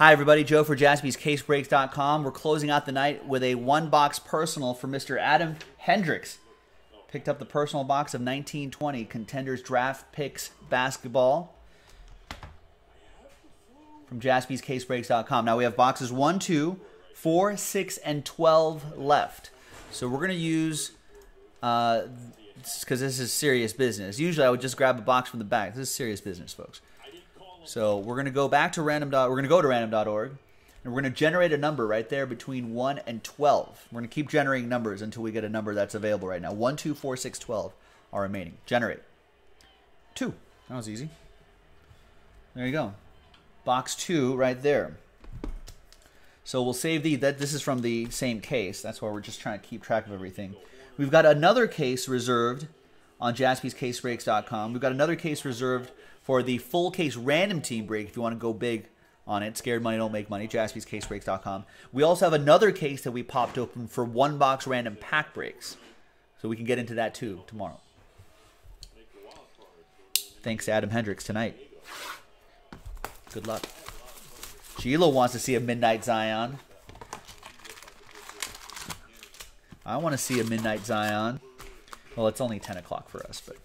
Hi, everybody. Joe for jaspyscasebreaks.com. We're closing out the night with a one box personal for Mr. Adam Hendricks. Picked up the personal box of 1920 Contenders Draft Picks Basketball from jaspyscasebreaks.com. Now we have boxes 1, 2, 4, 6, and 12 left. So we're going to use, because uh, this is serious business. Usually I would just grab a box from the back. This is serious business, folks. So we're going to go back to random. We're going to go to random.org, and we're going to generate a number right there between 1 and 12. We're going to keep generating numbers until we get a number that's available right now. 1, 2, 4, 6, 12 are remaining. Generate. 2. That was easy. There you go. Box 2 right there. So we'll save the that this is from the same case. That's why we're just trying to keep track of everything. We've got another case reserved on jaspyscasebreaks.com. We've got another case reserved for the full case random team break if you want to go big on it. Scared money don't make money. JaspysCaseBreaks.com. We also have another case that we popped open for one box random pack breaks, so we can get into that too tomorrow. Thanks Adam Hendricks tonight. Good luck. Gilo wants to see a Midnight Zion. I want to see a Midnight Zion. Well, it's only 10 o'clock for us, but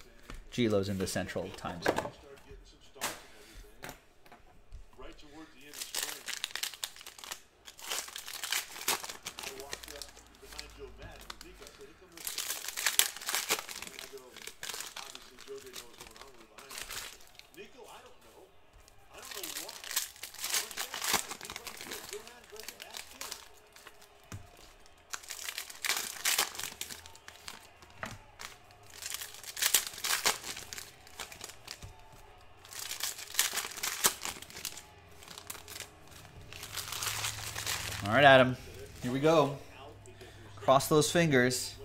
Gilo's in the central time zone. All right, Adam. Here we go. Cross those fingers.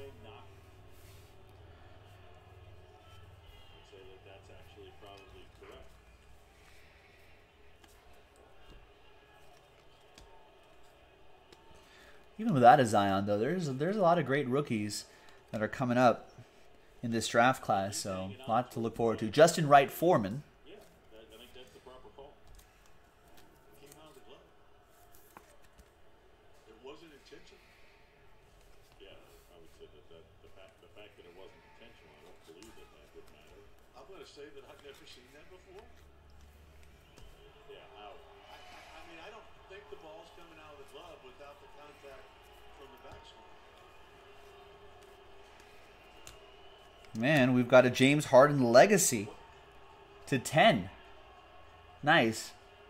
Even without a Zion, though, there's there's a lot of great rookies that are coming up in this draft class, so a lot to look forward to. Justin Wright Foreman. Say that that the, fact, the fact that it wasn't intentional, I don't believe that that would matter. I'm going to say that I've never seen that before? Yeah, how? I, I mean, I don't think the ball's coming out of the glove without the contact from the backswing. Man, we've got a James Harden legacy to 10. Nice.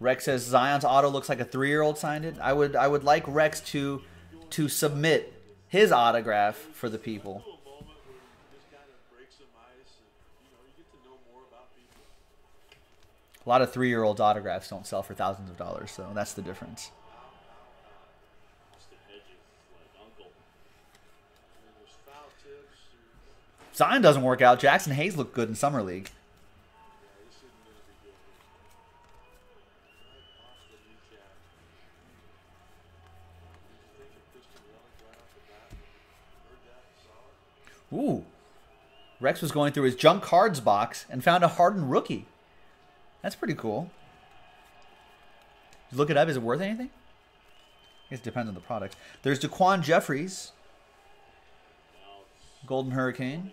Rex says Zion's auto looks like a three-year-old signed it. I would I would like Rex to to submit his autograph for the people. A lot of three-year-old autographs don't sell for thousands of dollars, so that's the difference. Zion doesn't work out. Jaxson Hayes looked good in Summer League. Ooh. Rex was going through his junk cards box and found a hardened rookie. That's pretty cool. Look it up. Is it worth anything? I guess it depends on the product. There's Daquan Jeffries. Golden Hurricane.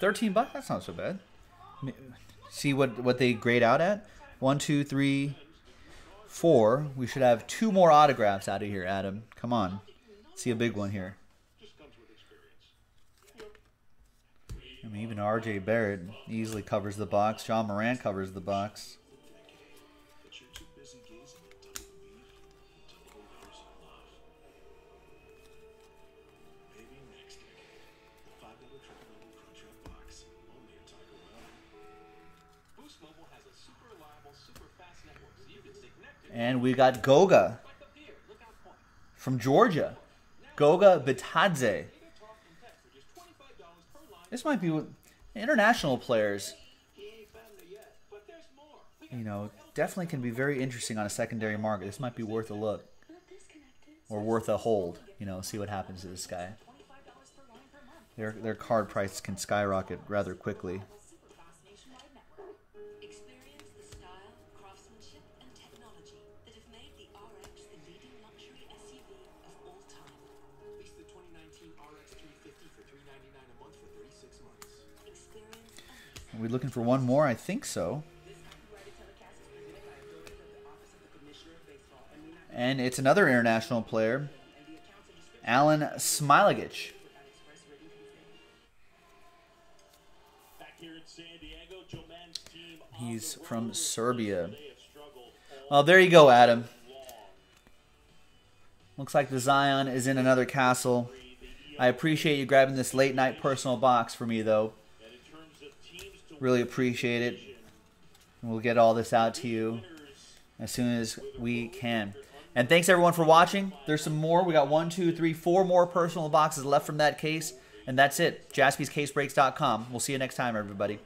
13 bucks. That's not so bad. See what what they grade out at? One, two, three, four. We should have two more autographs out of here, Adam. Come on. See a big one here. I mean, even R.J. Barrett easily covers the box. Ja Morant covers the box. And we got Goga from Georgia. Goga Bitadze. Data talk and text for just $25 per line. This might be international players. You know, definitely can be very interesting on a secondary market. This might be worth a look or worth a hold. You know, see what happens to this guy. Their their card price can skyrocket rather quickly. Are we looking for one more? I think so. This copyrighted telecast is presented by authority of the Office of the Commissioner of Baseball and may not And it's another international player, and the accounts and description Alen Smailagic. without express written consent. Back here in San Diego, Joe team He's from. Serbia. They have struggled all Well, there you go, Adam. Looks like the Zion is in another castle. I appreciate you grabbing this late night personal box for me, though. Really appreciate it. And we'll get all this out to you as soon as we can. And thanks everyone for watching. There's some more. We got one, two, three, four more personal boxes left from that case. And that's it. JaspysCaseBreaks.com. We'll see you next time, everybody.